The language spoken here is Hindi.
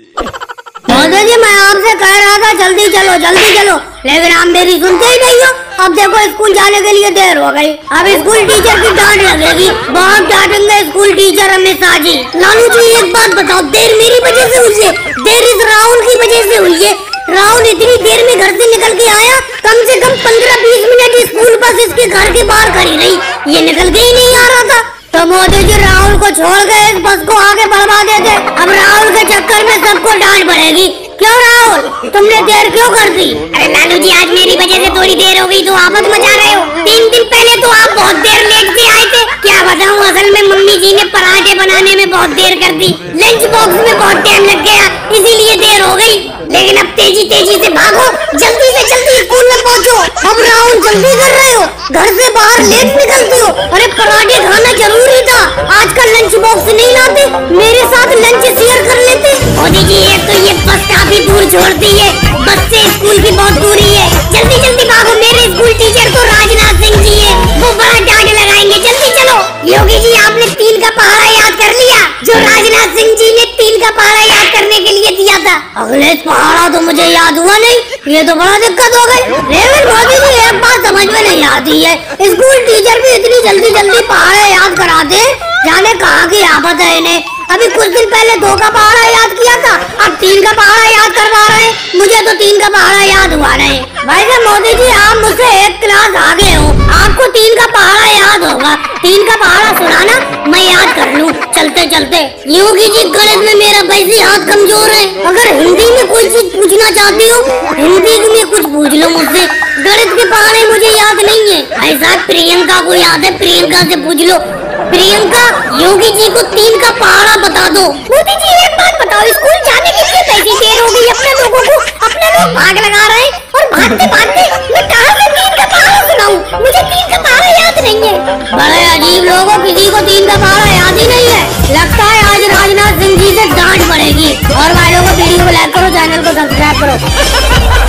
जी मैं आपसे कह रहा था जल्दी चलो जल्दी चलो। लेकिन आप मेरी सुनते ही नहीं हो। अब देखो स्कूल जाने के लिए देर हो गई। अब स्कूल टीचर की डांट लगेगी। बहुत डांटेंगे स्कूल टीचर हमेशा जी। लालू जी एक बात बताओ देर मेरी वजह से हुई है? देर इस राहुल की वजह से हुई है? राहुल इतनी देर में घर से निकल के आया? कम से कम पंद्रह बीस मिनट स्कूल बस इसके घर के बाहर खड़ी रही। ये निकल के ही नहीं आ रहा था। तो मोदी जी राहुल को छोड़ में डांट पड़ेगी? क्यों राहुल? तुमने देर क्यों कर दी? अरे लालू जी आज मेरी वजह से थोड़ी देर हो गई तो आफत मचा रहे हो। तीन दिन पहले तो आप बहुत देर लेट से आए थे। क्या बताऊँ, असल में मम्मी जी ने पराठे बनाने में बहुत देर कर दी। लंच बॉक्स में बहुत टाइम लग गया, इसीलिए देर हो गई। लेकिन अब तेज़ी तेज़ी से भागो। जल्दी से जल्दी स्कूल में पहुंचो। अब राहुल, जल्दी कर रहे हो। घर से बाहर लेट निकलते हो। अरे पराठे खाना ज़रूरी था। आज का लंच दूर छोड़ती है। बस से स्कूल की बहुत दूरी है। जल्दी जल्दी भागो। मेरे स्कूल टीचर तो राजनाथ सिंह जी है। वो बड़ा डांट लगाएँगे। जल्दी चलो। योगी जी, आपने तीन का पहाड़ा याद कर लिया? जो राजनाथ सिंह जी ने तीन का पहाड़ा याद करने के लिए दिया था। अगले पहाड़ा तो मुझे याद हुआ नहीं। ये तो बड़ा दिक्कत हो गई। लेकिन मोदी जी, एक बात समझ में नहीं आती है। स्कूल टीचर भी इतनी जल्दी जल्दी पहाड़ा याद कराते जाने कहाँ की आफत है इन्हें। अभी कुछ दिन पहले दो का पहाड़ा याद किया था। अब तीन का पहाड़ा याद करवा मुझे तो तीन का पहाड़ा याद हुआ नहीं। भाई साहब, मोदी जी, आप मुझसे एक क्लास आगे हो। आपको तीन का पहाड़ा याद होगा। तीन का पहाड़ा सुनाना मैं याद कर लूँ। चलते चलते। योगी जी, गणित में मेरा वैसे हाथ कमज़ोर है। अगर हिंदी में कोई चीज़ पूछना चाहती हो, हिंदी में कुछ पूछ लो मुझसे। गणित के पहाड़े मुझे याद नहीं है। ऐसा प्रियंका को याद है। प्रियंका से पूछ लो। प्रियंका, योगी जी को तीन का पहाड़ा बता दो मोदी जी एक बात बताओ स्कूल जाने के लिए कैसी देर हो गई अपने लोगों को अपने लोग भाग लगा रहे हैं और भागते भागते मैं कहाँ से तीन का पारा सुनाऊं? मुझे तीन का पारा याद नहीं है। बड़े अजीब लोगों किसी को तीन का पारा याद ही नहीं है। लगता है आज राजनाथ सिंह जी से डांट पड़ेगी। और वालों को वीडियो को लाइक करो चैनल को सब्सक्राइब करो।